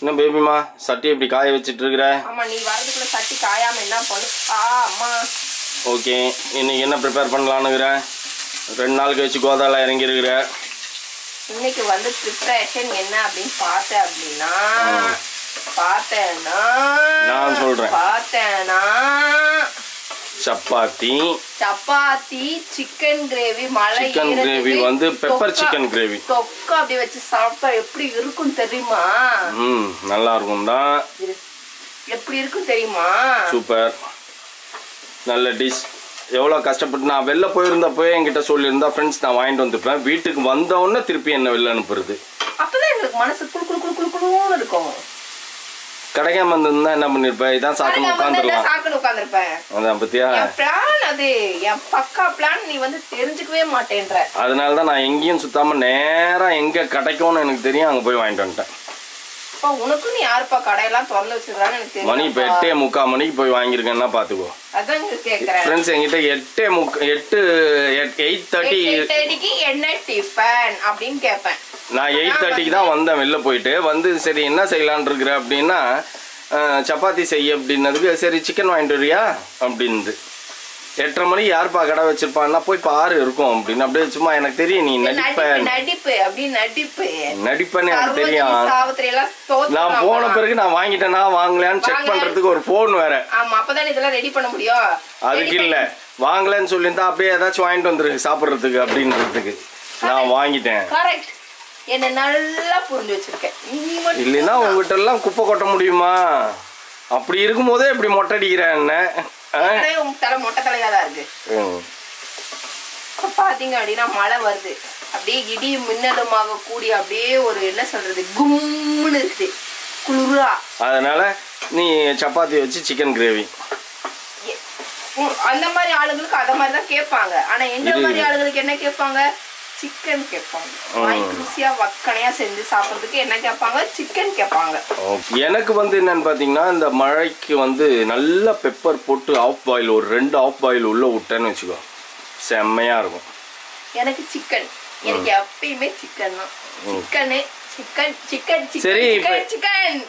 என்ன பேபிமா சட்டி இப்படி காய வச்சிட்டு இருக்கிற ஆமா நீ வரதுக்குள்ள சட்டி காயாம என்ன பண்ணு ஆ அம்மா? ஓகே இன்னைக்கு என்ன ப்ரிப்பேர் பண்ணலான்னுங்கிற ரெண்டு நாள் கழிச்சு கோதால இறங்கிருக்கிற. இன்னைக்கு வந்து ப்ரிப்பரேஷன் என்ன அப்படின்னு பார்த்தேன் அப்படின்னா பார்த்தேன்னா நான் சொல்றேன். பார்த்தேன்னா சப்பாத்தி. சப்பாத்தி சிக்கன் கிரேவி மழை ஈரத்துக்கு gravy வந்து தொக்கா- chicken gravy. தொக்கா அப்படி வச்சு சாப்பிட்டா எப்படி இருக்கும் தெரியுமா? ம் நல்லா இருக்கும் தான். எப்படி இருக்கும் தெரியுமா? சூப்பர். நல்ல டிஷ் எவ்வளோ கஷ்டப்பட்டு நான் வெளில போயிருந்தப்போ என்கிட்ட சொல்லியிருந்தா ஃப்ரெண்ட்ஸ் நான் வாங்கிட்டு வந்துருப்பேன் வீட்டுக்கு வந்த உடனே திருப்பி என்ன வெளில அனுப்புறது. அப்பதான் எங்களுக்கு மனசு குளு குளு குளு குளு குளுன்னு இருக்கும். கிடைக்காம வந்திருந்தா என்ன பண்ணிருப்பேன் இதான் சாக்கணும் சாக்குன்னு உட்காந்துருப்பேன் அதான் பத்தியா? பிளான் அது. என் பக்கா பிளான் நீ வந்து தெரிஞ்சுக்கவே மாட்டேன்ற. அதனால தான் நான் எங்கேயும் சுத்தாம நேரா எங்க கிடைக்கும்னு எனக்கு தெரியும் அங்க போய் வாங்கிட்டு வந்துட்டேன். அப்பா உனக்கும் நீ யாருப்பா கடையெல்லாம் திறந்து வச்சிருக்கான்னு எனக்கு மணி இப்போ எட்டே முக்கால் மணிக்கு போய் வாங்கியிருக்கேன்னா பார்த்துக்கோ அதான் ஃப்ரெண்ட்ஸ் என்கிட்ட எட்டே முக்க எட்டு எயிட் தேர்ட்டி என்ன டிஃபன் அப்படின்னு கேட்பேன் நான் எயிட் தேர்ட்டிக்கு தான் வந்தேன் வெளில போயிட்டு. வந்து சரி என்ன செய்யலான் இருக்கிற அப்படின்னா சப்பாத்தி செய்ய அப்படின்னதுக்கு சரி சிக்கன் வாங்கிட்டு வரியா? அப்படின்து எட்டரை மணிக்கு யாருப்பா கடை வச்சிருப்பான்னா போய் பாரு இருக்கும் அப்படின்னு. அப்படியே சும்மா எனக்கு தெரியும் நீ நடிப்ப. நடிப்பு நடிப்பு அப்படின்னு நடிப்பு. நடிப்பேன்னு எனக்கு தெரியும். நான் போன பிறகு நான் வாங்கிட்டேனா வாங்கலையான்னு செக்? பண்றதுக்கு ஒரு ஃபோன் வேற. ஆமா அப்பதான் இதெல்லாம் ரெடி பண்ண முடியும்? அதுக்கு இல்ல. வாங்கலைன்னு சொல்லியிருந்தா அப்படியே ஏதாச்சும் வாங்கிட்டு வந்துரு சாப்பிட்றதுக்கு அப்படின்றதுக்கு. நான் வாங்கிட்டேன். கரெக்ட் என்ன நல்லா புரிஞ்சு வச்சிருக்கேன் இல்லைன்னா உங்ககிட்ட எல்லாம் குப்பை கொட்ட முடியுமா? அப்படி இருக்கும்போதே இப்படி மொட்டை அடிக்கிற என்ன? உன் தலை மொட்டை தலையா தான் இருக்கு. பாத்தீங்க அப்படின்னா மழை வருது. அப்படியே இடி மின்னலுமாக கூடி அப்படியே ஒரு என்ன சொல்றது கும்முன்னு இருக்குது குளிரா. அதனால நீ சப்பாத்தி வச்சு சிக்கன் கிரேவி அந்த மாதிரி ஆளுங்களுக்கு அத மாதிரி தான் கேட்பாங்க. ஆனா இது- மாதிரி ஆளுங்களுக்கு என்ன கேட்பாங்க? சிக்கன் கேட்பாங்க. ருசியா வக்கனையா செஞ்சு சாப்பிடுறதுக்கு என்ன கேட்பாங்க? சிக்கன் கேட்பாங்க. எனக்கு வந்து என்னன்னு பார்த்தீங்கன்னா இந்த மழைக்கு வந்து நல்ல பெப்பர் போட்டு ஆஃப் பாயில் ஒரு ரெண்டு ஆஃப் பாயில் உள்ள விட்டேன்னு வச்சுக்கோ செம்மையா இருக்கும். எனக்கு சிக்கன் எனக்கு எப்பயுமே சிக்கன் தான். Chicken chicken chicken chicken chicken.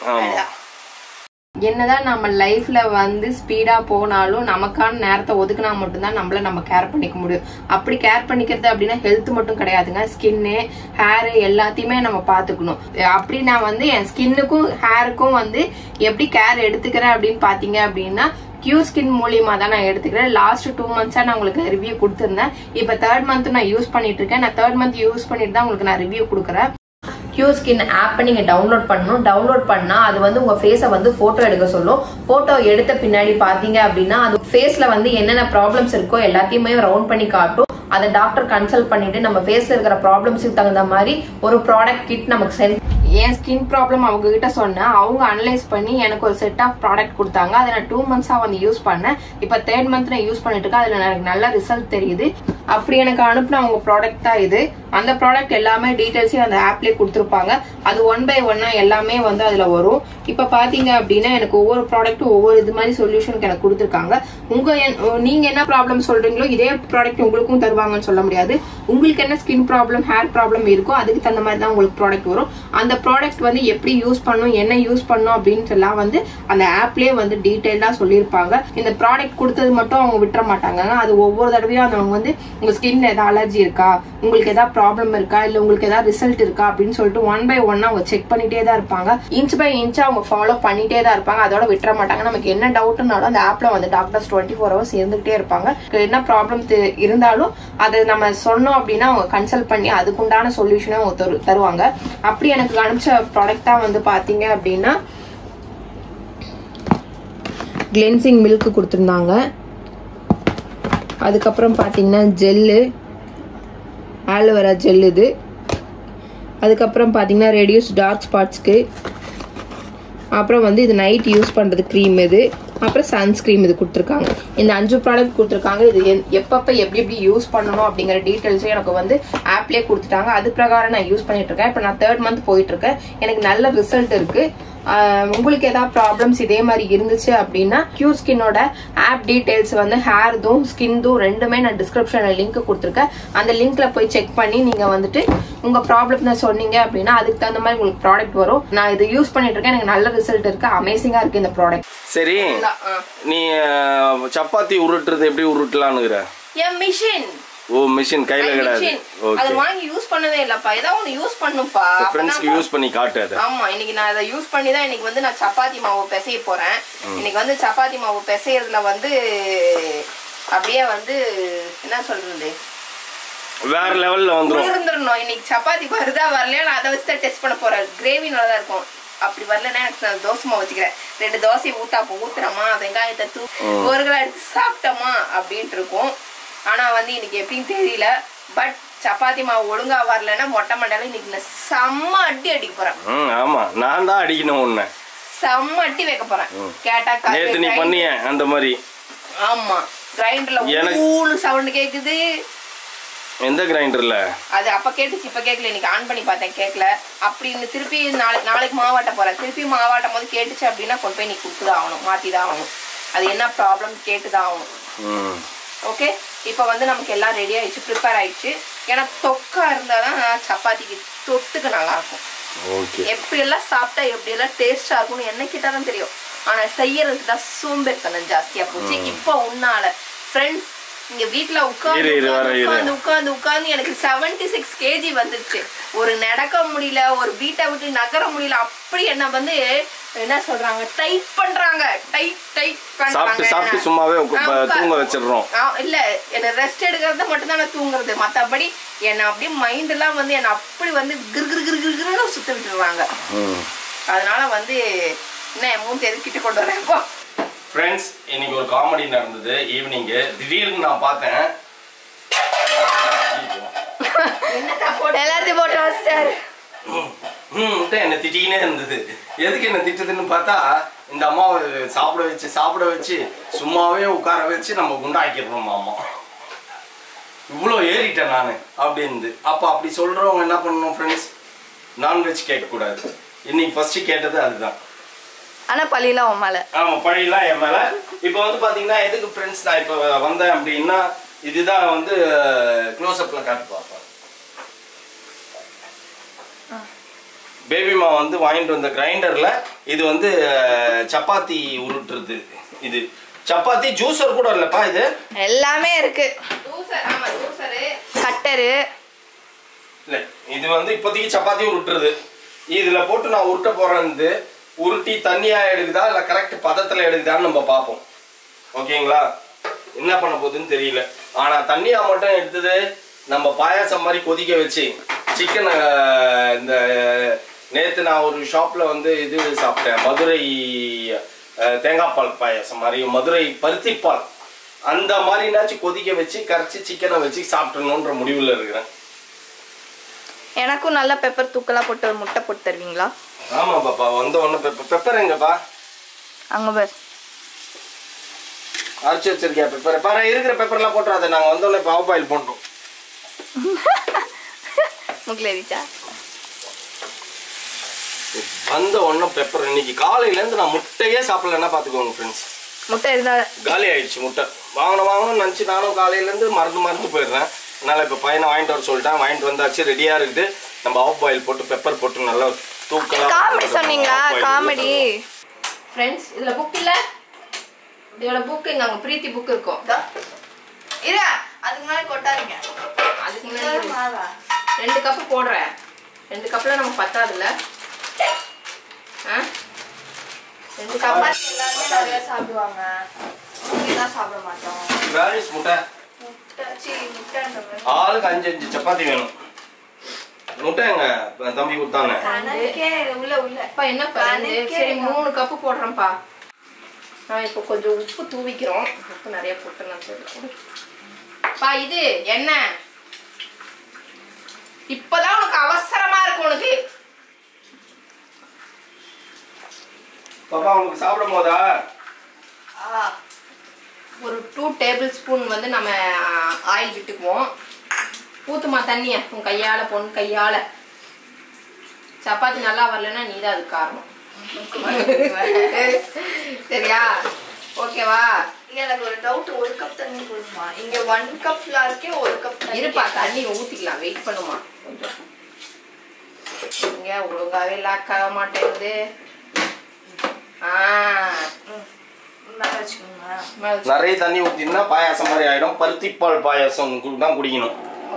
என்னதான் நம்ம லைஃப்ல வந்து ஸ்பீடா போனாலும் நமக்கான நேரத்தை ஒதுக்குனா மட்டும்தான் நம்மள நம்ம கேர் பண்ணிக்க முடியும். அப்படி கேர் பண்ணிக்கிறது அப்படின்னா ஹெல்த் மட்டும் கிடையாதுங்க. ஸ்கின்னு ஹேரு எல்லாத்தையுமே நம்ம பாத்துக்கணும் அப்படி நான் வந்து என் ஸ்கின்னுக்கும் ஹேருக்கும் வந்து எப்படி கேர் எடுத்துக்கிறேன் அப்படின்னு பாத்தீங்க அப்படின்னா கியூ ஸ்கின் மூலியமா தான் நான் எடுத்துக்கிறேன். லாஸ்ட் டூ மந்த்ஸா நான் உங்களுக்கு ரிவ்யூ கொடுத்துருந்தேன். இப்போ தேர்ட் மந்த் நான் யூஸ் பண்ணிட்டு இருக்கேன். நான் தேர்ட் மந்த் யூஸ் பண்ணிட்டு தான் உங்களுக்கு நான் ரிவ்யூ கொடுக்குறேன். கியூ ஸ்கின் ஆப்பை நீங்க டவுன்லோட் பண்ணணும். டவுன்லோட் பண்ணா அது வந்து உங்க ஃபேஸை வந்து போட்டோ எடுக்க சொல்லும். போட்டோ எடுத்த பின்னாடி பாத்தீங்க அப்படின்னா அது ஃபேஸ்ல வந்து என்னென்ன ப்ராப்ளம்ஸ் இருக்கோ எல்லாத்தையுமே ரவுண்ட் பண்ணி காட்டும். அதை டாக்டர் கன்சல்ட் பண்ணிட்டு நம்ம ஃபேஸ்ல இருக்கிற ப்ராப்ளம்ஸுக்கு தகுந்த மாதிரி ஒரு ப்ராடக்ட் கிட் நமக்கு சென்ட் என் ஸ்கின் ப்ராப்ளம் அவங்க கிட்ட சொன்னேன். அவங்க அனலைஸ் பண்ணி எனக்கு ஒரு செட் ஆஃப் ப்ராடக்ட் கொடுத்தாங்க. அதை நான் டூ மந்த்ஸாக வந்து யூஸ் பண்ணேன். இப்போ தேர்ட் மந்த் நான் யூஸ் பண்ணிட்டு இருக்கேன். அதில் எனக்கு நல்ல ரிசல்ட் தெரியுது. அப்படி எனக்கு அனுப்பின அவங்க ப்ராடக்ட் தான் இது. அந்த ப்ராடக்ட் எல்லாமே டீட்டெயில்ஸையும் அந்த ஆப்லேயே கொடுத்துருப்பாங்க. அது ஒன் பை ஒன்னா எல்லாமே வந்து அதில் வரும். இப்போ பார்த்தீங்க அப்படின்னா எனக்கு ஒவ்வொரு ப்ராடக்ட்டும் ஒவ்வொரு இது மாதிரி சொல்யூஷனுக்கு எனக்கு கொடுத்துருக்காங்க. உங்கள் என்- நீங்கள் என்ன ப்ராப்ளம் சொல்கிறீங்களோ இதே ப்ராடக்ட் உங்களுக்கும் தருவாங்கன்னு சொல்ல முடியாது. உங்களுக்கு என்ன ஸ்கின் ப்ராப்ளம் ஹேர் ப்ராப்ளம் இருக்கோ அதுக்கு தகுந்த மாதிரி தான் உங்களுக்கு ப்ராடக்ட் வரும். அந்த ப்ராடக்ட் வந்து எப்படி யூஸ் பண்ணும் என்ன யூஸ் பண்ணும் அப்படின்னு எல்லாம் வந்து அந்த ஆப்லயே வந்து டீட்டெயிலாக சொல்லியிருப்பாங்க. இந்த ப்ராடக்ட் கொடுத்தது மட்டும் அவங்க விட்டுற மாட்டாங்க. அது ஒவ்வொரு தடவையும் அந்த அவங்க வந்து உங்க ஸ்கின்ல ஏதாவது அலர்ஜி இருக்கா? உங்களுக்கு ஏதாவது ப்ராப்ளம் இருக்கா? இல்ல உங்களுக்கு ஏதாவது ரிசல்ட் இருக்கா? அப்படின்னு சொல்லிட்டு ஒன் பை ஒன்னா அவங்க செக் பண்ணிட்டே தான் இருப்பாங்க. இன்ச் பை இன்ச்சா அவங்க ஃபாலோ பண்ணிட்டே தான் இருப்பாங்க. அதோட விட்டுற மாட்டாங்க. நமக்கு என்ன டவுட்னாலும் அந்த ஆப்ல வந்து டாக்டர்ஸ் டுவெண்ட்டி ஃபோர் ஹவர்ஸ் இருந்துகிட்டே இருப்பாங்க. என்ன ப்ராப்ளம் இருந்தாலும் அதை நம்ம சொன்னோம் அப்படின்னா அவங்க கன்சல்ட் பண்ணி அதுக்குண்டான சொல்யூஷனை அவங்க தரு- தருவாங்க. அப்படி எனக்கு அனுப்பிச்ச ப்ராடக்டாக வந்து பார்த்தீங்க அப்படின்னா கிளென்சிங் மில்க் கொடுத்துருந்தாங்க. அதுக்கப்புறம் பார்த்தீங்கன்னா ஜெல்லு ஆலோவேரா ஜெல் இது. அதுக்கப்புறம் பார்த்தீங்கன்னா ரெடியூஸ் டார்க் ஸ்பாட்ஸ்க்கு அப்புறம் வந்து இது நைட் யூஸ் பண்ணுறது க்ரீம் இது. அப்புறம் சன்ஸ்க்ரீம் இது கொடுத்துருக்காங்க. இந்த அஞ்சு ப்ராடக்ட் கொடுத்துருக்காங்க. இது எப்பப்போ எப்பப்ப எப்படி எப்படி யூஸ் பண்ணணும் அப்படிங்கிற டீட்டெயில்ஸும் எனக்கு வந்து ஆப்லேயே கொடுத்துட்டாங்க. அது பிரகாரம் நான் யூஸ் பண்ணிட்டு இருக்கேன். இப்போ நான் தேர்ட் மந்த் போயிட்டு இருக்கேன். எனக்கு நல்ல ரிசல்ட் இருக்கு. உங்களுக்கு ஏதாவது ப்ராப்ளம்ஸ் இதே மாதிரி இருந்துச்சு அப்படின்னா கியூ ஸ்கின்னோட ஆப் டீடைல்ஸ் வந்து ஹேர்தும் ஸ்கின்தும் ரெண்டுமே நான் டிஸ்கிரிப்ஷன்ல லிங்க் கொடுத்துருக்கேன். அந்த லிங்க்ல போய் செக் பண்ணி நீங்க வந்துட்டு உங்க ப்ராப்ளம் சொன்னீங்க அப்படின்னா அதுக்கு தகுந்த மாதிரி உங்களுக்கு ப்ராடக்ட் வரும். நான் இது யூஸ் பண்ணிட்டு இருக்கேன். எனக்கு நல்ல ரிசல்ட் இருக்கு. அமேசிங்கா இருக்கு இந்த ப்ராடக்ட் சரி நீ சப்பாத்தி உருட்டுறது எப்படி உருட்டலான்னுங்கிற என் மிஷின் ஓ மிஷின் கையில கிடையாது. ஓகே அது வாங்கி யூஸ் பண்ணதே இல்லப்பா. ஏதாவது ஒன்று யூஸ் பண்ணுப்பா ஃப்ரெண்ட்ஸ்க்கு யூஸ் பண்ணி காட்டு அதை. ஆமா இன்னைக்கு நான் அதை யூஸ் பண்ணி தான் இன்னைக்கு வந்து நான் சப்பாத்தி மாவு பிசைய போறேன். இன்னைக்கு வந்து சப்பாத்தி மாவு பிசையறதுல வந்து அப்படியே வந்து என்ன சொல்றது? வேற லெவல்ல வந்துரும். இருந்துடணும் இன்னைக்கு சப்பாத்தி வருதா வரலையா? நான் அதை வச்சு தான் டெஸ்ட் பண்ண போறேன். கிரேவி நல்லா தான் இருக்கும். அப்படி வரலன்னா எனக்கு நான் தோசை மாவு வச்சுக்கிறேன். ரெண்டு தோசை ஊத்தா அப்போ ஊத்துறோமா வெங்காயத்தை தூ ஒரு கிலோ எடுத்து சாப்பிட்டோமா அப்படின்ட்டு இருக்கும். ஆனா வந்து இன்னைக்கு எப்படின்னு தெரியல. பட் சப்பாத்தி மாவு ஒழுங்கா வரலன்னா மொட்டை மண்டையில இன்னைக்கு செம்ம அடி அடிக்க போறேன். ஆமா. நான் தான் அடிக்கணும் உன்னை. செம்ம அட்டி வைக்க போறேன். கேட்டா நேத்து நீ பண்ணிய அந்த மாதிரி. ஆமா. கிரைண்டர்ல ஊழு சவுண்ட் கேக்குது. எந்த கிரைண்டர்ல அது அப்ப கேட்டுச்சு இப்ப கேட்கல இன்னைக்கு ஆன் பண்ணி பார்த்தேன் கேட்கல அப்படின்னு திருப்பி நாளை நாளைக்கு மாவாட்ட போறேன். திருப்பி மாவாட்டும் போது கேட்டுச்சு அப்படின்னா கொண்டு போய் நீ கொடுத்துதான் ஆகணும் மாத்தி தான் ஆகணும். அது என்ன ப்ராப்ளம் கேட்டுதான் ஆகணும். ஓகே இப்போ வந்து நமக்கு எல்லாம் ரெடி ஆயிடுச்சு ப்ரிப்பேர் ஆயிடுச்சு. ஏன்னா தொக்கா இருந்தாதான் சப்பாத்திக்கு தொட்டுக்கு நல்லா இருக்கும் ஓகே எப்படி எல்லாம் சாப்பிட்டா எப்படி எல்லாம் டேஸ்டா இருக்கும்னு என்ன கேட்டாலும் தெரியும். ஆனா செய்யறதுக்கு தான் சோம்பேறித்தனம் ஜாஸ்தியா போச்சு. இப்போ உன்னால ஃப்ரெண்ட்ஸ் இங்க வீட்ல உட்கார்ந்து இரு. உட்கார்ந்து உட்கார்ந்து உட்கார்ந்து எனக்கு 76 சிக்ஸ் கேஜி வந்துருச்சு. ஒரு நடக்க முடியல ஒரு வீட்டை விட்டு நகர முடியல அப்படி என்ன வந்து என்ன சொல்றாங்க? டைட் பண்றாங்க. டைட் டைட் சாப்பிட்டு சாப்பிட்டு சும்மாவே தூங்க வச்சிடுறோம். இல்ல என்ன ரெஸ்ட் எடுக்கிறது மட்டும் தான் தூங்குறது. மத்தபடி என்ன அப்படியே மைண்ட் எல்லாம் வந்து என்ன அப்படி வந்து கிரு கிரு கிரு கிரு சுத்த விட்டுருவாங்க அதனால வந்து என்ன எது கிட்ட கொண்டு வரேன். ஃப்ரெண்ட்ஸ் இன்னைக்கு ஒரு காமெடி நடந்தது. ஈவினிங்கு திடீர்னு நான் பார்த்தேன். எல்லாத்தையும் போட்டு ம் என்ன திட்டிக்கினே இருந்தது. எதுக்கு என்ன திட்டுதுன்னு பார்த்தா இந்த அம்மாவை சாப்பிட வச்சு சாப்பிட வச்சு சும்மாவே உட்கார வச்சு நம்ம குண்டாக்கிடுறோம் அம்மா இவ்வளோ ஏறிட்டேன் நான் அப்படின்னு அப்போ அப்படி சொல்கிறவங்க என்ன பண்ணணும் ஃப்ரெண்ட்ஸ் நான்வெஜ் கேட்கக்கூடாது. இன்னைக்கு ஃபர்ஸ்ட் கேட்டது அதுதான். ஆனா பள்ளியெல்லாம் உன் மேல. ஆமாம் பழியெல்லாம் என் மேலே. இப்போ வந்து பார்த்தீங்கன்னா எதுக்கு ஃப்ரெண்ட்ஸ் நான் இப்போ வந்தேன் அப்படின்னா இதுதான் வந்து க்ளோஸ்அப்பில் காட்டு பார்ப்பேன் பேபிமா வந்து வாங்கிட்டு வந்த கிரைண்டரில் இது வந்து சப்பாத்தி உருட்டுறது. இது. சப்பாத்தி ஜூஸர் கூட இல்லைப்பா இது. எல்லாமே இருக்கு. ஜூசர் ஆமா ஜூசரு கட்டரு இல்லை இது வந்து இப்போதைக்கு சப்பாத்தி உருட்டுறது. இதில் போட்டு நான் உருட்ட போகிறேன்னு உருட்டி தண்ணியாக எடுக்குதா இல்லை கரெக்ட் பதத்தில் எடுக்குதான்னு நம்ம பார்ப்போம். ஓகேங்களா? என்ன பண்ண போகுதுன்னு தெரியல. ஆனால் தண்ணியாக மட்டும் எடுத்தது நம்ம பாயாசம் மாதிரி கொதிக்க வச்சு சிக்கன் இந்த நேற்று நான் ஒரு ஷாப்பில் வந்து இது சாப்பிட்டேன். மதுரை தேங்காய் பால் பாயாசம் மாதிரி மதுரை பருத்திப்பால் அந்த மாதிரினாச்சும் கொதிக்க வச்சு கரைச்சி சிக்கனை வச்சு சாப்பிடணுன்ற முடிவில் இருக்கிறேன். எனக்கும் நல்ல பெப்பர் தூக்கலா போட்டு ஒரு முட்டை போட்டு தருவீங்களா? ஆமா பாப்பா வந்த உடனே பெப்பர் எங்கப்பா? அங்க பார். அரைச்சி வச்சிருக்கியா பெப்பர் பாரு இருக்கிற பெப்பர்லாம் போட்டுறாத நாங்க வந்த உடனே பாவ பாயில் போட்டோம் முக்கில் எரிச்சா வந்த உடனே பெப்பர் இன்னைக்கு காலையில இருந்து நான் முட்டையே சாப்பிடலன்னா பாத்துக்கோங்க ஃப்ரெண்ட்ஸ் முட்டை இருந்தா காலி ஆயிடுச்சு முட்டை. வாங்கணும் வாங்கணும்னு நினச்சி நானும் காலையில இருந்து மறந்து மறந்து போயிடுறேன். அதனால இப்போ பையனை வாங்கிட்டு வர சொல்லிட்டேன். வாங்கிட்டு வந்தாச்சு ரெடியா இருக்குது. நம்ம ஆஃப் பாயில் போட்டு பெப்பர் போட்டு நல்லா காமெடி சொன்னீங்களா? காமெடி ஃப்ரெண்ட்ஸ் இதுல புக் இல்ல? இதோட புக் இங்க அங்க பிரீத்தி புக் இருக்கும். இதோ. இரு அதுக்கு முன்னாடி கொட்டாதீங்க. அதுக்கு முன்னாடி ரெண்டு கப்பு போடுறேன். ரெண்டு கப்ல நமக்கு பத்தாதுல்ல? ஆ? ரெண்டு கப்பாத்தி எல்லாருமே நிறைய சாப்பிடுவாங்க. சாப்பிட மாட்டோம். முட்டை. முட்டை ஆளுக்கு அஞ்சு அஞ்சு சப்பாத்தி வேணும். முட்டை எங்க தம்பி கொடுத்தானே? உள்ள உள்ள. அப்பா என்னப்பா ரெண்டு? சரி மூணு கப்பு போடுறேன்ப்பா. நான் இப்போ கொஞ்சம் உப்பு தூவிக்கிறோம். உப்பு நிறைய போட்டு நான் சொல்றேன் பா இது என்ன? இப்பதான் உனக்கு அவசரமா இருக்கு உனக்கு. பாப்பா உனக்கு சாப்பிடும் போதா ஒரு டூ டேபிள் ஸ்பூன் வந்து நம்ம ஆயில் விட்டுக்குவோம். ஊத்துமா தண்ணிய? உன் கையால பொன் கையால. சப்பாத்தி நல்லா வரலன்னா நீ தான் அதுக்கு காரணம். சரியா? ஓகேவா? எனக்கு ஒரு டவுட் ஒரு கப் தண்ணி போதுமா? இங்க ஒன் கப் ஃபிளாருக்கே ஒரு கப் இருப்பா தண்ணி ஊத்திக்கலாம். வெயிட் பண்ணுமா? கொஞ்சம். இங்க ஒழுங்காவே லாக் ஆக மாட்டேங்குது. நிறைய தண்ணி ஊற்றினா பாயாசம் மாதிரி ஆயிடும். பருத்திப்பால் பாயாசம் தான் குடிக்கணும்.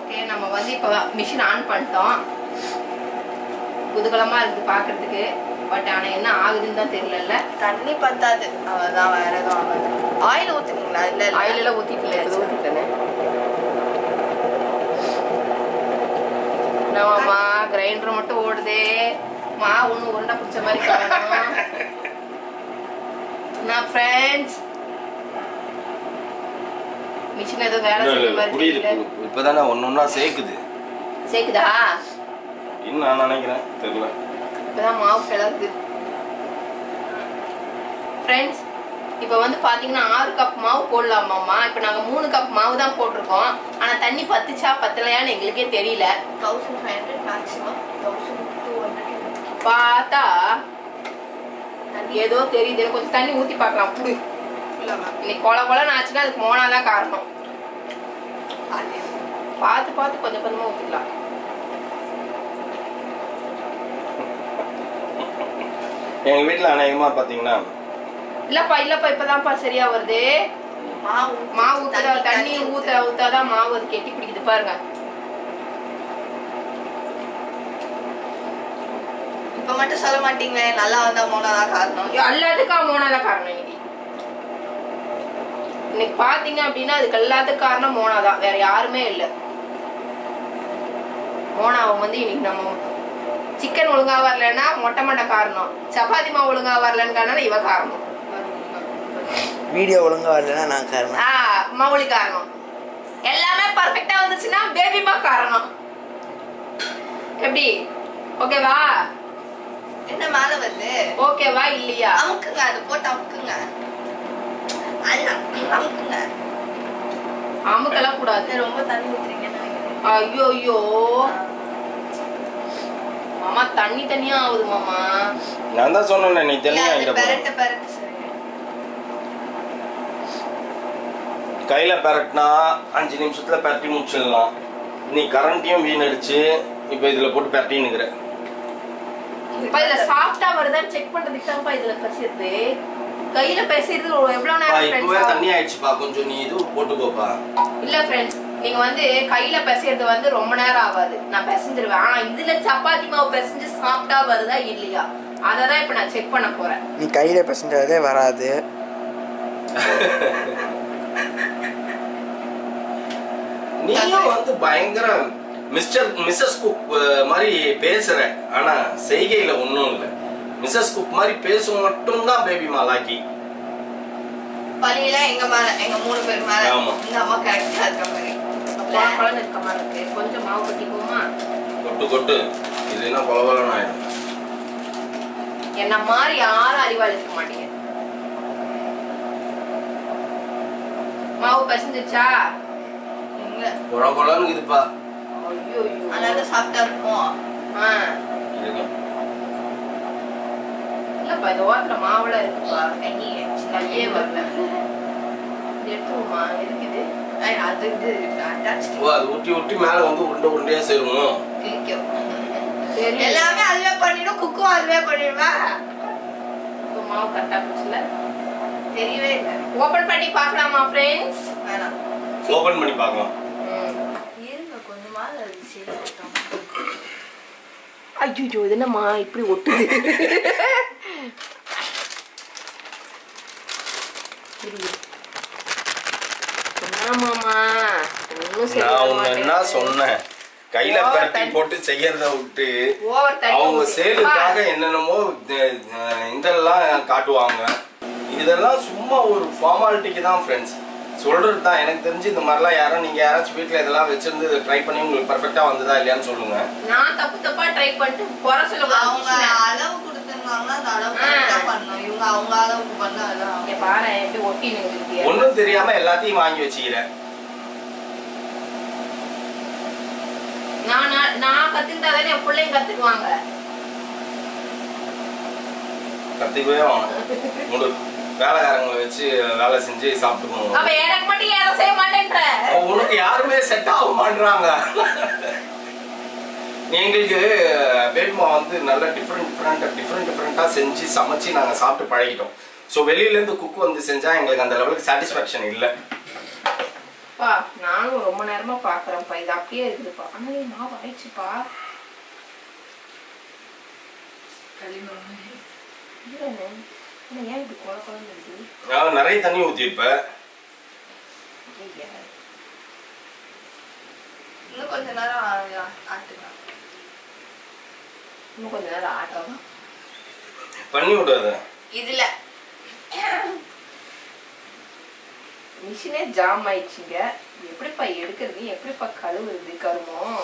ஓகே நம்ம வந்து இப்போ மிஷின் ஆன் பண்ணிட்டோம். குதூகலமா இருக்குது பார்க்கிறதுக்கு பட் ஆனா என்ன ஆகுதுன்னு தான் தெரியல தண்ணி பத்தாது. அவ்வளவுதான் வேற எதுவும் ஆகாது. ஆயில் ஊத்துனீங்களா? இல்ல இல்ல. ஆயில் எல்லாம் ஊத்திக்கல இப்போ ஊத்திட்டேனே. என்னவாம்மா கிரைண்டர் மட்டும் ஓடுதே. மா ஒண்ணு உருண்டை பிடிச்ச மாதிரி நான் ஃப்ரெண்ட்ஸ் மிஷின் ஏதோ வேலை இல்ல, செய்ய இல்ல, மாதிரி புரியுது. இப்பதானே ஒண்ணு ஒண்ணா சேர்க்குது. சேர்க்குதா? இன்னும் நான் நினைக்கிறேன். தெரியல. இப்பதான் மாவு கிளறுது. ஃப்ரெண்ட்ஸ் இப்போ வந்து பாத்தீங்கன்னா ஆறு கப் மாவு போடலாமாம்மா? இப்போ நாங்க மூணு கப் மாவு தான் போட்டிருக்கோம். ஆனா தண்ணி பத்துச்சா பத்தலையான்னு எங்களுக்கே தெரியல. Thousand five hundred maximum thousand two hundred பார்த்தா ஏதோ தெரியுது. கொஞ்சம் தண்ணி ஊத்தி பார்க்கலாம். புடி இன்னைக்கு கொல கொலன்னு ஆச்சுன்னா அதுக்கு மோனா தான் காரணம். பார்த்து பார்த்து கொஞ்சம் கொஞ்சமா ஊத்திக்கலாம் எங்க வீட்டுல அநேகமா பாத்தீங்கன்னா இல்லப்பா இல்லப்பா இப்பதான்ப்பா சரியா வருது. மாவு மாவு ஊத்துற தண்ணி ஊத்த ஊத்தாதான் மாவு அது கெட்டி பிடிக்குது பாருங்க. இப்ப மட்டும் சொல்ல மாட்டீங்களே நல்லா வந்தா மோனதான் காரணம். ஐயோ, எல்லாத்துக்கும் மோனா தான் காரணம் இன்னைக்கு. இன்னைக்கு பாத்தீங்க அப்படின்னா அதுக்கு எல்லாத்துக்கும் காரணம் மோனா தான் வேற யாருமே இல்ல. மோனாவை வந்து இன்னைக்கு நம்ம சிக்கன் ஒழுங்கா வரலன்னா மொட்டை மொட்டை காரணம். சப்பாத்தி மாவு ஒழுங்கா வரலன்னு காரணம் இவ காரணம். வீடியோ ஒழுங்கா வரலன்னா நான் காரணம். ஆ மௌலி காரணம். எல்லாமே பர்ஃபெக்டா வந்துச்சுன்னா பேபிமா காரணம். எப்படி? ஓகேவா என்ன மேல வருது ஓகேவா இல்லையா? அமுக்குங்க அது போட்டு அமுக்குங்க அண்ணா அமுக்குங்க அமுக்கெல்லாம் கூடாது. ரொம்ப தண்ணி நினைக்கிறேன் ஐயோ ஐயோ மாமா தண்ணி தண்ணியா ஆகுது மாமா. நான் தான் சொன்னேன் நீ அது ஆகிட்ட பெரட்ட பெரட்ட கையில பெரட்டினா அஞ்சு நிமிஷத்துல பெரட்டி முடிச்சிடலாம். நீ கரண்ட்டையும் வீணடிச்சு இப்போ இதுல போட்டு பெரட்டின்னுக்குற. இப்ப இதுல சாஃப்டா வருதான்னு செக் பண்றதுக்கு தான்ப்பா இதுல பேசுறது கையில பேசுறது எவ்வளவு நேரம் இப்பவே தண்ணி ஆயிடுச்சுப்பா கொஞ்சம் நீ இது போட்டுக்கோப்பா இல்ல ஃப்ரெண்ட்ஸ் நீங்க வந்து கையில பிசைறது வந்து ரொம்ப நேரம் ஆகாது. நான் பிசைஞ்சிருவேன் ஆனா இதுல சப்பாத்தி மாவு பிசைஞ்சு சாப்பிட்டா வருதா இல்லையா? அததான் இப்ப நான் செக் பண்ண போறேன். நீ கையில பிசைஞ்சதே வராது. நீயும் வந்து பயங்கர மிஸ்டர் மிஸ்ஸஸ் குக் மாதிரி பேசுற. ஆனா செய்கையில ஒண்ணும் இல்ல. மிஸ்ஸஸ் குக் மாதிரி பேசும் மட்டும்தான் பேபி மாலாக்கி பழியில எங்க மேல எங்க மூணு பேர் மேல. இந்த அம்மா கரெக்டா இருக்க மாதிரி. இருக்க மாதிரி இருக்கு. கொஞ்சம் மாவு கட்டிக்குவோமா கொட்டு கொட்டு. இல்லைன்னா கொலகொலன்னு ஆயிடும். என்ன மாதிரி யாரும் அறிவாளி இருக்க மாட்டீங்க. மாவு கொல கொலன்னு இதுப்பா ஐயோ அதனால சாப்பிட்டா இருக்கும்? ஆ. இருக்கும் இல்லப்பா இந்த ஓரத்துல மாவுலாம் இருக்குப்பா. ஐயே, கையே வரல. இது எடுத்துருமா இருக்குது. ஐ, அது இது attached. ஓ அது ஊட்டி ஊட்டி மேல வந்து உருண்டை உருண்டையா சேருவோம் கிளிக்கும். சரி எல்லாமே அதுவே பண்ணிடும் குக்கும் அதுவே பண்ணிடுவா. இப்ப மாவு கரெக்டா போச்சுல? தெரியவே இல்லை. ஓபன் பண்ணி பார்க்கலாமா ஃப்ரெண்ட்ஸ் வேணாம். ஓபன் பண்ணி பார்க்கலாம். இருங்க கொஞ்சமாவது அது சேர்த்துட்டோம் ஐயோ இது என்னம்மா? இப்படி ஒட்டுது. என்ன. சொன்னேன்? கையில பரட்டி. போட்டு செய்யறத விட்டு அவங்க. சேலுக்காக என்னென்னமோ இதெல்லாம் காட்டுவாங்க. இதெல்லாம் சும்மா ஒரு ஃபார்மாலிட்டிக்கு தான் ஃப்ரெண்ட்ஸ் சொல்றது தான். எனக்கு தெரிஞ்சு இந்த மாதிரிலாம் யாரும் நீங்க யாராச்சும் வீட்ல இதெல்லாம் வச்சிருந்து ட்ரை பண்ணி உங்களுக்கு பர்ஃபெக்டா வந்ததா இல்லையான்னு சொல்லுங்க. நான் தப்பு தப்பா ட்ரை பண்ணிட்டு குறை சொல்ல அவங்க அளவு அந்த பண்ணணும். இவங்க அவங்க அளவுக்கு பண்ண அதான் இங்க பாரு எப்படி ஒட்டி ஒண்ணும் தெரியாம எல்லாத்தையும் வாங்கி வச்சுக்கிறேன். நான் நான் கத்துக்கிட்டா தானே என் பிள்ளைங்க கத்துக்குவாங்க. கத்திக்கவே முடு வேலைக்காரங்களை வச்சு வேலை செஞ்சு சாப்பிட்டுக்கணும். அப்ப எனக்கு மட்டும் ஏதோ செய்ய மாட்டேன்ற? உனக்கு யாருமே செட் ஆக மாட்றாங்க. எங்களுக்கு வேட்மா வந்து நல்ல டிஃப்ரெண்ட் டிஃப்ரெண்ட் டிஃப்ரெண்ட் டிஃப்ரெண்ட்டாக செஞ்சு சமைச்சு நாங்கள் சாப்பிட்டு பழகிட்டோம். ஸோ வெளியிலேருந்து குக் வந்து செஞ்சால் எங்களுக்கு அந்த லெவலுக்கு சாட்டிஸ்ஃபேக்ஷன் இல்லை. பா நானும் ரொம்ப நேரமா பாக்குறேன்ப்பா. இது அப்படியே இருக்குதுப்பா. ஆனா இது மாவு ஆயிடுச்சுப்பா நிறைய தண்ணி ஊற்றிருப்பேன் ஐயா. இன்னும் கொஞ்ச நேரம் ஆ- ஆட்டுங்க இன்னும் கொஞ்ச நேரம் ஆட்டம் பண்ணி விடாத இதுல. மிஷினே ஜாம் ஆயிடுச்சுங்க. எப்படிப்பா எடுக்கிறது? எப்படிப்பா கழுவுறது கருமம்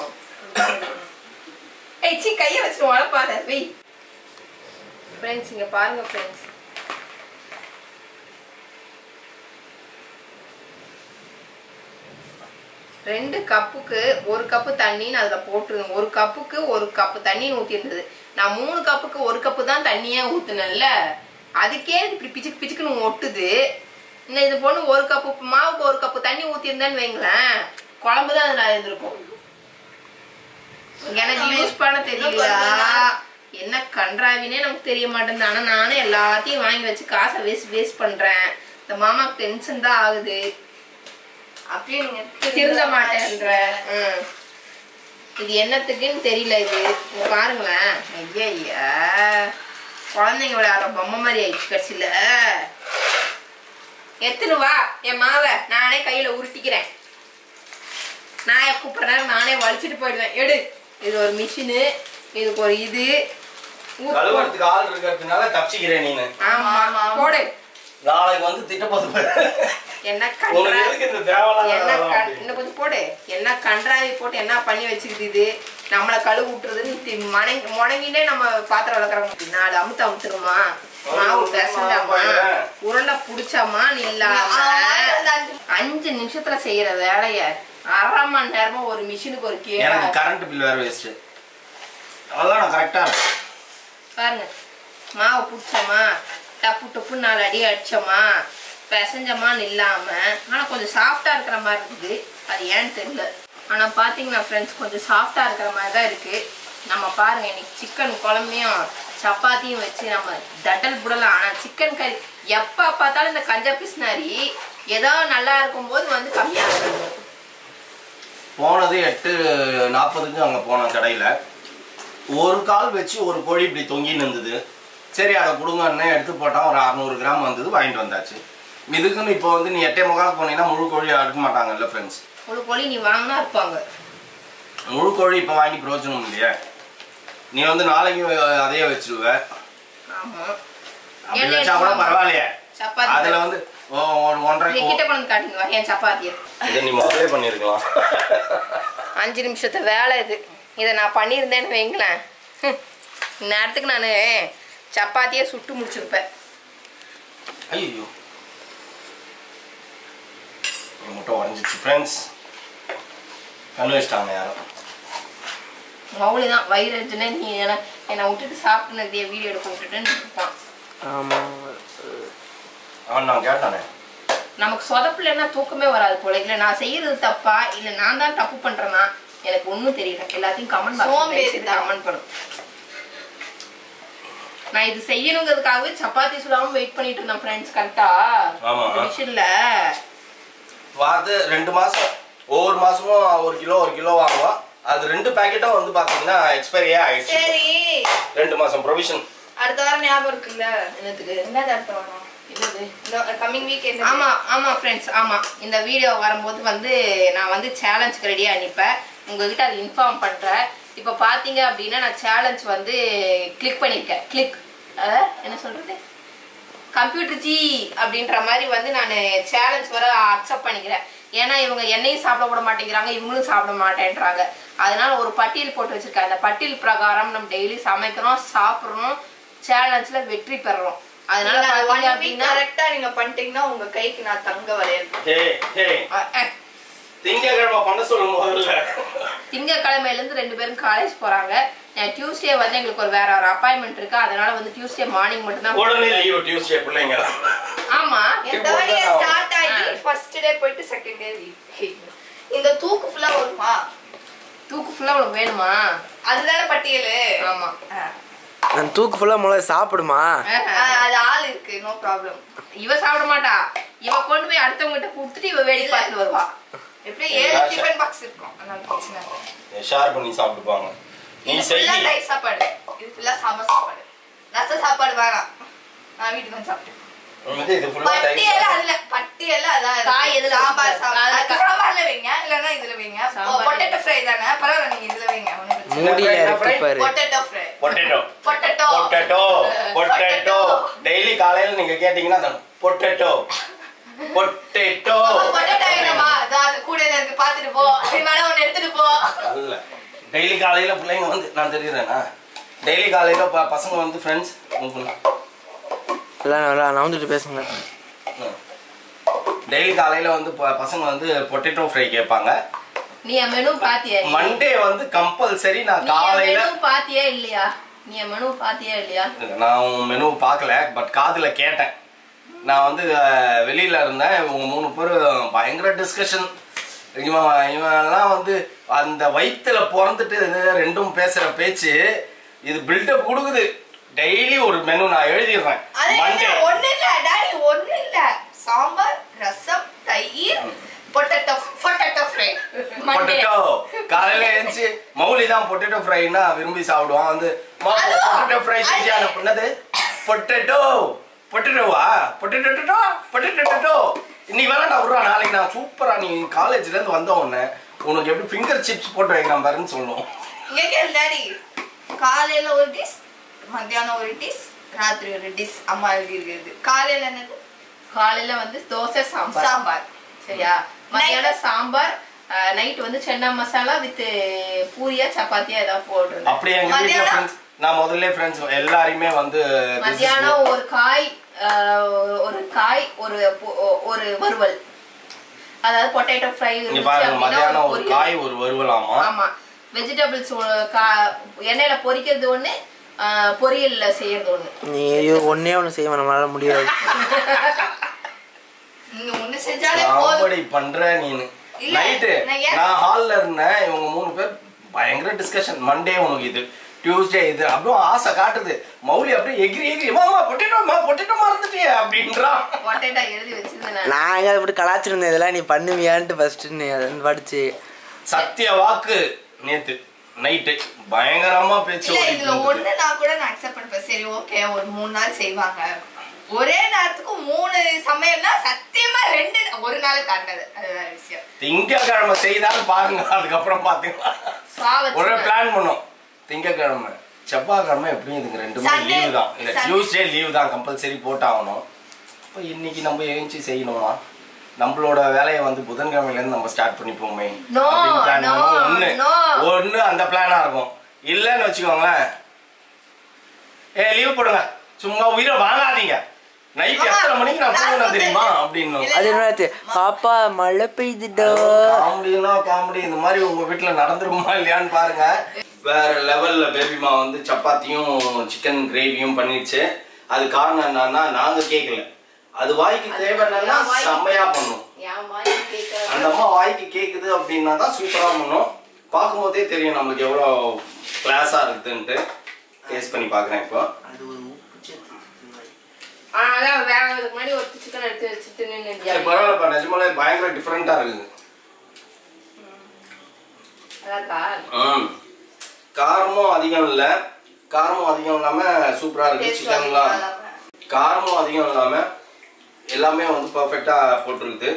ஏய் சி கையை வச்சு வளர்ப்பாத வெய். ஃப்ரெண்ட்ஸ் இங்க பாருங்க ஃப்ரெண்ட்ஸ் ரெண்டு கப்புக்கு ஒரு கப்பு தண்ணின்னு அதில் போட்டுருங்க. ஒரு கப்புக்கு ஒரு கப்பு தண்ணின்னு ஊற்றிருந்தது நான் மூணு கப்புக்கு ஒரு கப்பு தான் தண்ணியே ஊற்றுனேன்ல அதுக்கே இப்படி பிச்சுக்கு பிச்சுக்குன்னு ஒட்டுது. இன்னும் இது பொண்ணு ஒரு கப்பு மாவுக்கு ஒரு கப்பு தண்ணி ஊற்றிருந்தேன்னு வைங்களேன். குழம்பு தான் அதில் இருந்திருக்கும். எனக்கு யூஸ் பண்ண தெரியல என்ன கன்றாவினே நமக்கு தெரிய மாட்டேங்குது. ஆனா நானும் எல்லாத்தையும் வாங்கி வச்சு காசை வேஸ்ட் வேஸ்ட் பண்றேன். இந்த மாமாக்கு டென்ஷன் தான் ஆகுது. அப்படியே நீங்க திருந்த மாட்டேன்ற. ம். இது என்னத்துக்குன்னு தெரியல இது. பாருங்களேன். ஐயா ஐயா குழந்தைங்க விளையாடுற பொம்மை மாதிரி ஆயிடுச்சு கடைசியில. எத்துன்னு வா. என் மாவை நானே கையில உருட்டிக்கிறேன். நான் கூப்பிட்றேன். நானே வலிச்சிட்டு போயிடுவேன். எடு. இது ஒரு மிஷினு. இதுக்கு ஒரு இது. ஊத்து. கழுவுறதுக்கு ஆள் இருக்கிறதுனால தப்பிச்சுக்கிறேன் நீனு. ஆமா. போடு. நாளைக்கு வந்து திட்ட போது என்ன? இன்னும் கொஞ்சம் போடு. என்ன கன்றாவி போட்டு என்ன பண்ணி வச்சுக்கிது இது? நம்மளை கழுவு விட்டுறதுன்னு மணங்கி முடங்கினே நம்ம பாத்திரம் வளர்க்குறோம் நாலு அமுத்து அமுத்துருமா? மாவு பிசைஞ்சாமா உருண்டை புடிச்சாமா? இல்லாம? அஞ்சு நிமிஷத்துல செய்யற வேலைய அரை மணி நேரமா ஒரு மிஷினுக்கு ஒரு கே எனக்கு கரண்ட் பில் வேற வேஸ்ட் அதெல்லாம் நான் கரெக்டா பாருங்க. மாவு பிடிச்சோமா? டப்பு டப்பு நாலு அடி அடிச்சோமா பிசைஞ்சமான்னு இல்லாமல் ஆனால் கொஞ்சம் சாஃப்டாக இருக்கிற மாதிரி இருக்குது. அது ஏன்னு தெரியல. ஆனால் பார்த்தீங்கன்னா ஃப்ரெண்ட்ஸ் கொஞ்சம் சாஃப்டாக இருக்கிற மாதிரி தான் இருக்குது நம்ம பாருங்க இன்னைக்கு சிக்கன் குழம்பையும் சப்பாத்தியும் வச்சு நம்ம தட்டல் புடலாம் ஆனால் சிக்கன் கறி எப்போ பார்த்தாலும் இந்த கஞ்சா பிஸ்னாரி ஏதோ நல்லா இருக்கும்போது வந்து கம்மியாக இருக்கும். போனது எட்டு நாற்பதுக்கு அங்கே போனோம் கடையில். ஒரு கால் வச்சு ஒரு கோழி இப்படி தொங்கி நின்றுது சரி அதை கொடுங்கன்னு எடுத்து போட்டால் ஒரு அறநூறு கிராம் வந்தது வாங்கிட்டு வந்தாச்சு. இதுக்குன்னு இப்போ வந்து நீ எட்டே முக்கால் போனீங்கன்னா முழு கோழி அறுக்க மாட்டாங்கல்ல ஃப்ரெண்ட்ஸ் ஒரு கோழி நீ வாங்கினா இருப்பாங்க முழு கோழி இப்போ வாங்கி பிரயோஜனம் இல்லையா. நீ வந்து நாளைக்கு அதையே வச்சிருவ. ஆமா. அப்படி வச்சா கூட பரவாயில்லையே. சப்பாத்தி அதில் வந்து அஞ்சு நிமிஷத்து வேலை இது. இதை நான் பண்ணியிருந்தேன்னு வைங்களேன். ஹம், இந்நேரத்துக்கு நான் சப்பாத்தியே சுட்டு முடிச்சிருப்பேன். ஐயோ முட்டை உடஞ்சிச்சு ஃப்ரெண்ட்ஸ் கண்ணு வச்சிட்டாங்க யாரும். மௌலி தான் வயிறு இருந்துச்சுன்னா நீ என்ன என்னை விட்டுட்டு சாப்பிட்டு வீடியோ எடுக்க விட்டுட்டுன்னு இருப்பான். அவன் நான் கேட்டானே. நமக்கு சொதப்புலன்னா தூக்கமே வராது போல. இல்லை நான் செய்யறது தப்பா? இல்லை நான் தான் தப்பு பண்றேனா? எனக்கு ஒன்றும் தெரியல. எல்லாத்தையும் கமெண்ட். கமெண்ட் பண்ணும் நான் இது செய்யணுங்கிறதுக்காகவே சப்பாத்தி சுடாம வெயிட் பண்ணிட்டு இருந்தேன் ஃப்ரெண்ட்ஸ் கரெக்டா ஆமா. மிஷின்ல வாது ரெண்டு மாசம். ஒவ்வொரு மாசமும் ஒரு கிலோ ஒரு கிலோ வாங்குவோம். அது ரெண்டு பேக்கெட்டும் வந்து பாத்தீங்கன்னா எக்ஸ்பைரியே ஆயிடுச்சு. சரி. ரெண்டு மாசம் ப்ரொவிஷன் அடுத்த வாரம் ஞாபகம் இருக்குல்ல? என்னத்துக்கு என்னது அடுத்த வாரம்? என்னது? கம்மிங் வீக் என்ன ஆமா ஆமா ஃப்ரெண்ட்ஸ் ஆமா. இந்த வீடியோ வரும்போது வந்து நான் வந்து சேலஞ்சுக்கு ரெடியா அனுப்பேன் உங்ககிட்ட அது இன்ஃபார்ம் பண்றேன். இப்போ பாத்தீங்க அப்படின்னா நான் சேலஞ்ச் வந்து கிளிக் பண்ணியிருக்கேன் கிளிக் என்ன சொல்றது? கம்ப்யூட்டர் ஜி அப்படின்ற மாதிரி வந்து நான் சேலஞ்ச் வர அக்செப்ட் பண்ணிக்கிறேன். ஏன்னா இவங்க என்னையும் சாப்பிட விட மாட்டேங்கிறாங்க இவங்களும் சாப்பிட மாட்டேன்றாங்க. அதனால ஒரு பட்டியல் போட்டு வச்சிருக்கேன். அந்த பட்டியல் பிரகாரம் நம்ம டெய்லி சமைக்கிறோம் சாப்பிட்றோம் சேலஞ்சில் வெற்றி பெறுறோம். அதனால கரெக்டா நீங்க பண்ணிட்டீங்கன்னா உங்க கைக்கு நான் தங்க அஹ். திங்கக்கிழமை பண்ண சொல்லும் முதல்ல. திங்கக்கிழமையில இருந்து ரெண்டு பேரும் காலேஜ் போறாங்க. டியூஸ்டே வந்து எங்களுக்கு ஒரு வேற ஒரு அப்பாயின்மெண்ட் இருக்கு. அதனால வந்து டியூஸ்டே மார்னிங் மட்டும் தான் உடனே லீவ் டியூஸ்டே பிள்ளைங்க. ஆமா. தேர்ட் இயர் ஸ்டார்ட் ஆகி ஃபர்ஸ்ட் டே போயிட்டு செகண்ட் டே லீவ் இந்த தூக்கு ஃபுல்லா வருமா? தூக்கு ஃபுல்லா உனக்கு வேணுமா? அதுதானே பட்டியலு. ஆமா. நான் தூக்கு ஃபுல்லாக முதல்ல சாப்பிடுமா? அது ஆள் இருக்கு நோ ப்ராப்ளம் இவ சாப்பிட மாட்டா. இவ கொண்டு போய் அடுத்தவங்க கிட்ட கொடுத்துட்டு இவ வேடிக்கை பார்த்துட்டு வருவா. எப்படி ஏழு டிஃபன் பாக்ஸ் இருக்கும். அதனால பிரச்சனை இல்லை. ஷேர் பண்ணி சாப்பிட்டுப்பாங்க. நீ இது செய் ஃபுல்லா ரைஸ் சாப்பாடு. இது ஃபுல்லா சாம்பார் சாப்பாடு. ரச சாப்பாடு வேணாம் நான் வீட்டுக்கு வந்து சாப்பிட்டேன் வந்து இது ஃபுல்லா பட்டியல டைம் அதுல பட்டியல அதான் காய். எதுல சாம்பார் சாம்பார்ல வைங்க. இல்லன்னா இதுல வைங்க. பொட்டேட்டோ ஃப்ரை தானே? பரவாயில்ல நீங்க இதுல வைங்க. மூடியில இருக்கு பாரு. Potato fry potato potato potato potato daily காலையில நீங்க கேட்டீங்கன்னா பொட்டேட்டோ பொட்டேட்டோ பொட்டேட்டோ வேணுமா அதான் அது கூட இருக்கு பாத்துட்டு போ. எடுத்துட்டு இல்ல டெய்லி காலையில பிள்ளைங்க வந்து நான் தெரியுறேனா? டெய்லி காலையில பசங்க வந்து ஃப்ரெண்ட்ஸ் எல்லாம் நல்லா நவுந்துட்டு பேசுங்க. டெய்லி காலையில வந்து பசங்க வந்து பொட்டேட்டோ ஃப்ரை கேட்பாங்க. நீ என் மெனு பாத்தியா நீ? மண்டே வந்து கம்பல்சரி நான் நீ காலையில மெனு பாத்தியா இல்லையா? நீ என் மெனு பாத்தியா இல்லையா? நான் மெனு பார்க்கல பட் காதுல கேட்டேன். நான் வந்து வெளியில இருந்தேன். இவங்க மூணு பேர் பயங்கர டிஸ்கஷன் இவன் இவன்லாம் வந்து அந்த வயித்துல பிறந்துட்டு ரெண்டும் பேசுற பேச்சு இது பில்டப் கொடுக்குது. டெய்லி ஒரு மெனு நான் எழுதிடுறேன். மண்டே ஒண்ணு இல்ல டாடி ஒண்ணு இல்ல. சாம்பார் ரசம் தயிர் பொட்டேட்டோ பொட்டேட்டோ ஃப்ரை பொட்டேட்டோ காலையில எழுந்துச்சு மௌலி தான் பொட்டேட்டோ ஃப்ரைனா விரும்பி சாப்பிடுவான். வந்து பொட்டேட்டோ ஃப்ரை செஞ்சு அனுப்புனது பொட்டேட்டோ பொட்டேட்டோவா பொட்டேட்டோ பொட்டேட்டோ நீ வேணா நான் விட்றா. நாளைக்கு நான் சூப்பரா நீ காலேஜ்ல இருந்து வந்த உடனே உனக்கு எப்படி ஃபிங்கர் சிப்ஸ் போட்டு வைக்கிறான் பாருன்னு சொல்லுவோம் இங்க கேளு டாடி. காலையில ஒரு டிஷ் மத்தியானம் ஒரு டிஷ் ராத்திரி ஒரு டிஷ் அம்மா எழுதி இருக்குது காலையில என்னது? காலையில வந்து தோசை சாம்பார். சாம்பார். சரியா? மத்தியானம் சாம்பார் நைட் வந்து சென்னா மசாலா வித் பூரியா சப்பாத்தியா ஏதாவது போடுறது அப்படியே நான் முதல்ல ஃப்ரெண்ட்ஸ் எல்லாரையுமே வந்து மத்தியானம் ஒரு காய் ஒரு காய் ஒரு ஒரு வறுவல். அதாவது பொட்டேட்டோ ஃப்ரை பாருங்க மத்தியானம் ஒரு காய் ஒரு வருவலாமா ஆமா. வெஜிடபிள்ஸ் எண்ணெயில பொரிக்கிறது ஒண்ணு பொரியல்ல செய்யறது ஒண்ணு. நீ ஐயோ ஒன்னே ஒன்று செய்ய நம்மளால முடியாது. நீங்க ஒண்ணு செஞ்சாலே போதும். பண்ற நீனு. இல்ல, நைட்டு நான் ஹால்ல இருந்தேன் இவங்க மூணு பேர் பயங்கர டிஸ்கஷன் மண்டே உனக்கு இது. டியூஸ்டே இது. அப்படியே ஆசை காட்டுது. மௌலி அப்படியே எகிரி எகிரி. மாமா பொட்டேட்டோமா பொட்டேட்டோ மறந்துட்டியே அப்படின்றான் பொட்டேட்டோ எழுதி வச்சிருந்தேன் நான். எங்க அப்படி கலாச்சிருந்தேன்? இதெல்லாம் நீ பண்ணுவியான்ட்டு ஃபர்ஸ்ட் நீ அதை வந்து படிச்சு. சத்திய வாக்கு நேத்து நைட்டு பயங்கரமா பேச்சு இதுல. ஒண்ணு நான் கூட நான் அக்செப்ட் பண்ணிப்பேன் சரி ஓகே ஒரு மூணு நாள் செய்வாங்க. ஒரே நேரத்துக்கு மூணு சமையல்னா சத்தியமா ரெண்டு ஒரு நாள் தாண்டது. அதுதான் விஷயம். திங்கக்கிழமை செய்தாலும் பாருங்க அதுக்கப்புறம் பாத்தீங்களா? ஒரே பிளான் பண்ணோம். திங்கக்கிழமை செவ்வாய்க்கிழமை எப்படியும் இதுங்க ரெண்டுமே. லீவு தான். இல்ல Sunday. டியூஸ்டே லீவு தான் கம்பல்சரி போட்டாகணும். இப்போ இன்னைக்கு நம்ம எழுந்துச்சு செய்யணுமா? நம்மளோட வேலையை வந்து புதன்கிழமையில இருந்து நம்ம ஸ்டார்ட் பண்ணிப்போமே. No. ஒண்ணு அந்த பிளானா இருக்கும். இல்லைன்னு வச்சுக்கோங்களேன். ஏ லீவ் போடுங்க. சும்மா உயிரை வாங்காதீங்க. நைட் எத்தனை மணிக்கு நான் தூங்கணும் தெரியுமா? அப்படின்னு. அது என்ன பாப்பா மழை பெய்யுதுடா காமெடினா காமெடி இந்த மாதிரி உங்க வீட்ல நடந்துருமா இல்லையான்னு பாருங்க. வேற லெவல்ல பேபிமா வந்து சப்பாத்தியும் சிக்கன் கிரேவியும் பண்ணிடுச்சு. அது காரணம் என்னன்னா நாங்க கேட்கல அது வாய்க்கு தேவை என்னன்னா நான் வாய்க்கு- செம்மையா பண்ணும். அந்த அம்மா வாய்க்கு கேக்குது அப்படின்னா தான் சூப்பரா பண்ணும். பார்க்கும்போதே தெரியும் நம்மளுக்கு எவ்வளோ கிளாஸா இருக்குதுன்ட்டு. டேஸ்ட் பண்ணி பார்க்குறேன் இப்போ. பரவாயில்லப்பா நிஜமாலே பயங்கர டிஃப்ரெண்டா இருக்குது. ம். காரமும் அதிகம் இல்லை. காரமும் அதிகம் இல்லாமல் சூப்பராக இருக்குது Taste சிக்கன்லாம் இல்லாம. காரமும் அதிகம் இல்லாமல் எல்லாமே வந்து பர்ஃபெக்டாக போட்டிருக்குது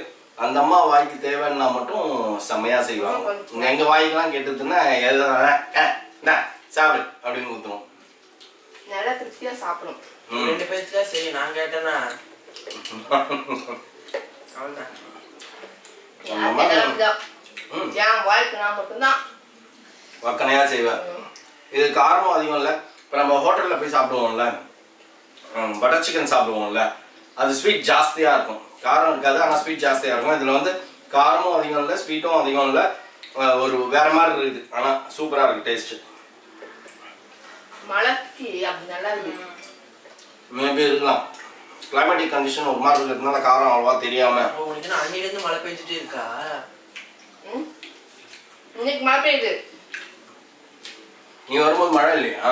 அந்த அம்மா வாய்க்கு தேவைன்னா மட்டும் செம்மையாக செய்வாங்க. எங்கள் வாய்க்கெல்லாம் கேட்டதுன்னா எதுவும் சாப்பிடு அப்படின்னு ஊற்றுவோம் நல்லா திருப்தியா சாப்பிடும். ரெண்டு பேருக்கு தான் செய்யும். நான் கேட்டேன்னா அவ்வளோதான் என் வாழ்க்கை நான் மட்டும்தான். வக்கனையாக செய்வேன் இது காரமும் அதிகம் இல்லை. இப்போ நம்ம ஹோட்டலில் போய் சாப்பிடுவோம்ல. Butter chicken சாப்பிடுவோம்ல. அது ஸ்வீட் ஜாஸ்தியாக இருக்கும். காரம் இருக்காது ஆனால் ஸ்வீட் ஜாஸ்தியாக இருக்கும். இதில் வந்து காரமும் அதிகம் இல்லை ஸ்வீட்டும் அதிகம் இல்லை. ஒரு வேற மாதிரி இருக்குது. ஆனால் சூப்பராக இருக்கு டேஸ்ட் மழைக்கு அப்படி நல்லா இருக்கு. மேபி இருக்கலாம். கிளைமேட்டிக் கண்டிஷன் ஒரு மாதிரி இருக்கிறதுனால காரம் அவ்வளோவா தெரியாம. உனக்கு நான் அன்னிலேருந்து மழை பெஞ்சிட்டே இருக்கா? ம். இன்னைக்கு மழை பெய்யுது. நீ வரும்போது மழை இல்லையா?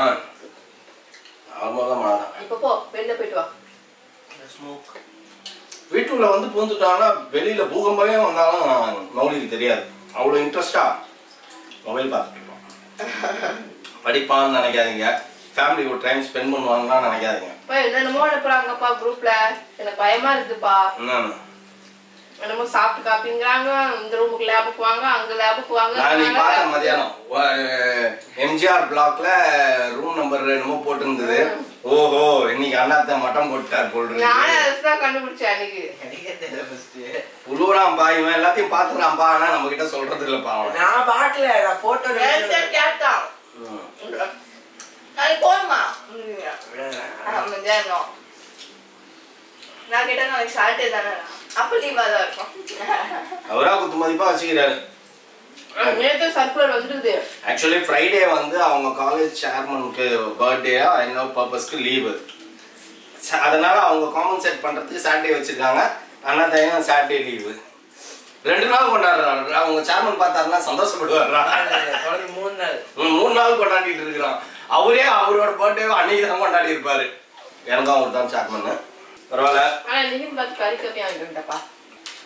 வரும்போது தான் மழை தான். இப்ப போ வெளில போயிட்டு வா. ஸ்மோக் வீட்டுக்குள்ள வந்து பூந்துட்டாங்கன்னா வெளியில பூகம்பமே வந்தாலும் மௌலிக்கு தெரியாது. அவ்வளோ இன்ட்ரெஸ்டா மொபைல் பார்த்துட்டு இருப்போம். படிப்பான்னு நினைக்காதீங்க. ஃபேமிலி கூட டைம் ஸ்பெண்ட் பண்ணுவாங்கன்னா நினைக்காதீங்க. என்னென்னமோ அனுப்புறாங்கப்பா குரூப்ல எனக்கு பயமா இருக்குப்பா என்னன்னு? என்னமோ சாப்பிட்டு காப்பிங்கிறாங்க இந்த ரூமுக்கு லேபுக்கு வாங்க அங்க லேபுக்கு வாங்க நான் நீ பார்த்தேன் மதியானம் எம்ஜிஆர் பிளாக்ல ரூம் நம்பர் என்னமோ போட்டிருந்தது. ஓஹோ இன்னைக்கு அண்ணாத்த மட்டம் போட்டார் போல் நானே அதுதான் கண்டுபிடிச்சேன் அன்னைக்கு. ஃபர்ஸ்ட் உழுவுறான்பா இவன் எல்லாத்தையும் பாத்துறான்பா ஆனா நம்ம கிட்ட சொல்றது இல்லப்பா அவன். நான் பார்க்கல நான் போட்டோ கேட்டான், கேட்டான். ம். நாளைக்கு போகணுமா மத்தியானம் நான் கேட்டேன் நாளைக்கு சாட்டர்டே தானே. அப்ப லீவா தான் இருக்கும். அவரா குத்து மதிப்பா வச்சுக்கிறாரு. நேற்று சர்க்குலர் வந்துருது ஆக்சுவலி ஃப்ரைடே வந்து அவங்க காலேஜ் சேர்மனுக்கு பர்த்டேயா என்ன பர்பஸ்க்கு லீவு அதனால அவங்க காமன் செட் பண்றதுக்கு சாட்டர்டே வச்சிருக்காங்க. அண்ணா தையம் சாட்டர்டே லீவு ரெண்டு நாள் கொண்டாடுறாரு. அவங்க சேர்மன் பார்த்தாருன்னா சந்தோஷப்படுவாரா? மூணு நாள். மூணு நாள் கொண்டாடிட்டு இருக்கிறான். அவரே அவரோட பர்த்டே அன்னைக்கு தான் கொண்டாடி இருப்பாரு எனக்கும் அவர் தான் சேர்மன் பரவாயில்ல. ஆனா நிவின் பார்த்து கறி கம்மி வாங்கிட்டுப்பா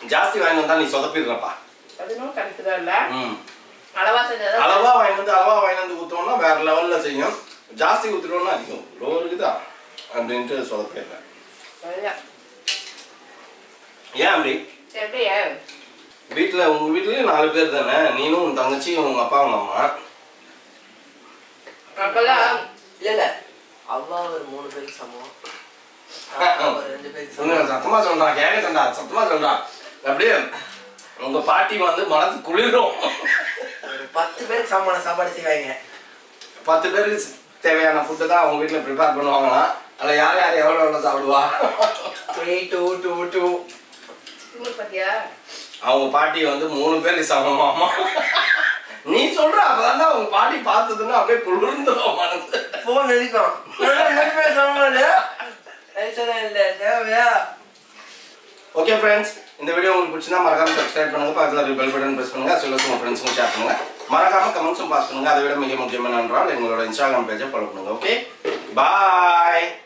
ஜாஸ்தி வாங்கி வந்தா நீ சொதப்பிடுறப்பா. அதுவும் கரெக்ட் தான் இல்ல. ம். அளவா செஞ்சதான் அளவா வாங்கி வந்து அளவா வாங்கி வந்து ஊற்றுவோம்னா வேற லெவல்ல செய்யும். ஜாஸ்தி ஊற்றுட்டோம்னா அதிகம். இருக்குதா? அப்படின்ட்டு சொதப்பிடுறேன் சரியா ஏன் அப்படி? வீட்டில் உங்க வீட்லயும் நாலு பேர் தானே? நீனும் உன் தங்கச்சி உங்க அப்பா உங்க அம்மா. அப்பெல்லாம் இல்ல இல்ல. அவ்வா ஒரு மூணு பேருக்கு சமம். சத்தமா சொல்றான் கேட்கட்டா சத்தமா சொல்றான் அப்படியே உங்க பாட்டி வந்து மனசு குளிரும். பத்து பேருக்கு சமமான சாப்பாடு செய்வாங்க. பத்து பேருக்கு தேவையான ஃபுட்டு தான் அவங்க வீட்டில் ப்ரிப்பேர் பண்ணுவாங்களாம். அதில் யார் யார் எவ்வளோ எவ்வளோ சாப்பிடுவா? த்ரீ டூ டூ டூ அவங்க பாட்டி வந்து மூணு பேருக்கு சமமாமா நீ சொல்ற அப்பதான் உங்க பாட்டி பார்த்ததுன்னா அப்படியே குளிர்ந்துடும் மனசு. ஃபோன் எதுக்கும் ஓகே ஃப்ரெண்ட்ஸ் இந்த வீடியோ உங்களுக்கு பிடிச்சிருந்தா மறக்காம சப்ஸ்கிரைப் பண்ணுங்க. பக்கத்தில் பெல் பட்டன் பிரஸ் பண்ணுங்க. சொல்ல உங்க ஃப்ரெண்ட்ஸுக்கும் ஷேர் பண்ணுங்க. மறக்காம கமெண்ட்ஸும் பாஸ் பண்ணுங்க அதை விட மிக முக்கியமான என்றால் எங்களோட இன்ஸ்டாகிராம் பேஜை ஃபாலோ பண்ணுங்க. Okay bye